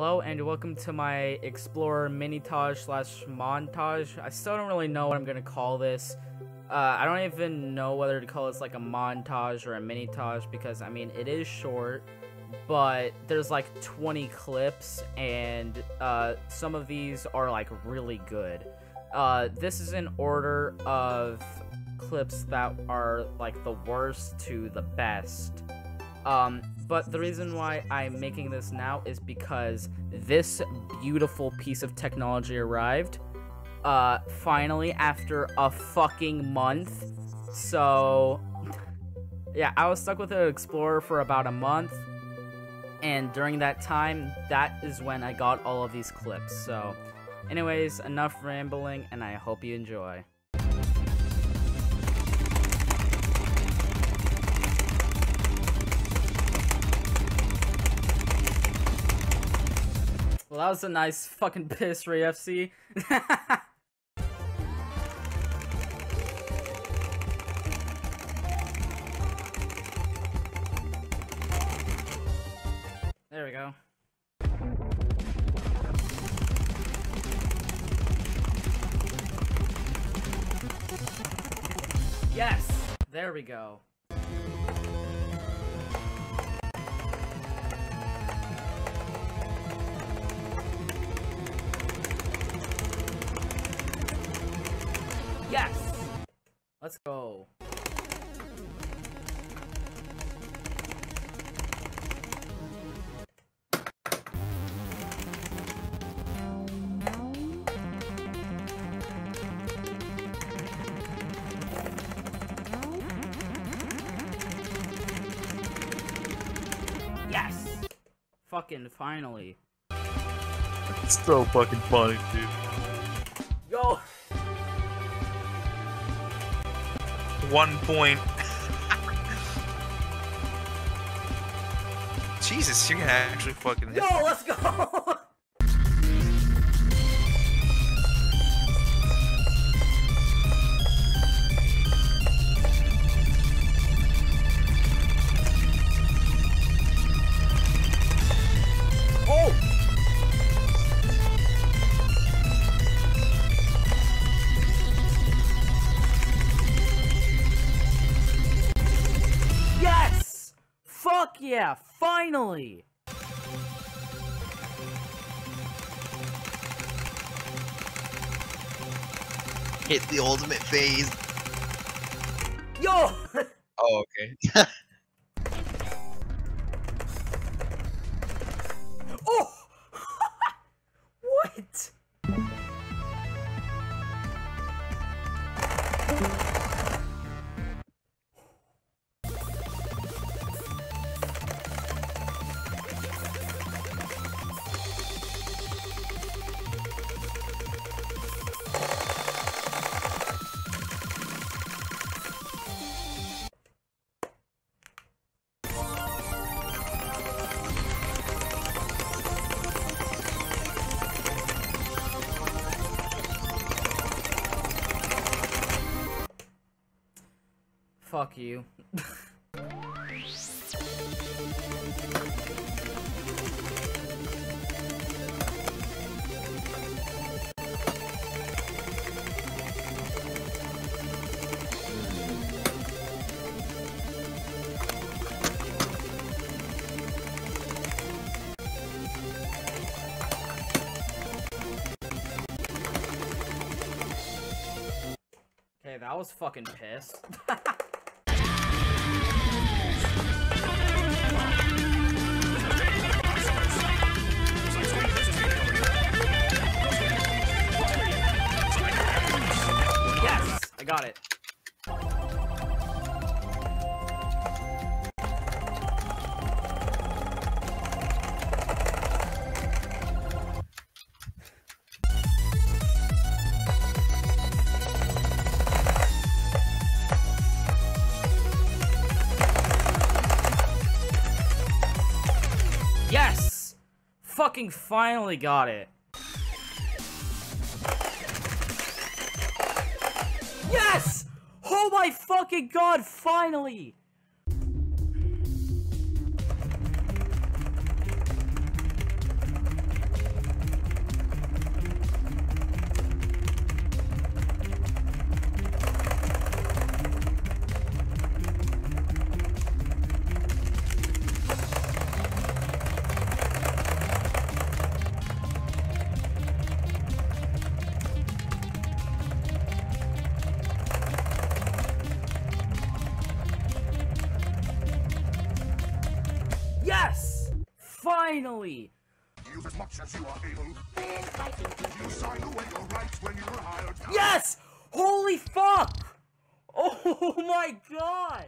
Hello and welcome to my Xplorer mini-tage slash montage. I still don't really know what I'm gonna call this. Uh, I don't even know whether to call this like a montage or a mini-tage because I mean it is short, but there's like 20 clips and uh, some of these are like really good. Uh, this is in order of clips that are like the worst to the best. Um, but the reason why I'm making this now is because this beautiful piece of technology arrived. Uh, finally, after a fucking month. So, yeah, I was stuck with an Xplorer for about a month. And during that time, that is when I got all of these clips. So, anyways, enough rambling, and I hope you enjoy. Well, that was a nice fucking piss, Ray FC. there we go. Yes! There we go. Let's go. Yes! Fucking finally. It's so fucking funny, dude. Yo! One point. Jesus, you're gonna actually fucking hit. Yo, let's go! yeah, finally! Hit the ultimate phase. Yo! Oh, okay. oh! what? Fuck you. Okay, that was fucking pissed. got it. Yes! Fucking finally got it. Yes! Oh my fucking god, finally! Finally! Use as much as you are able. You sign away your rights when you're hired. Yes! Holy fuck! Oh my god!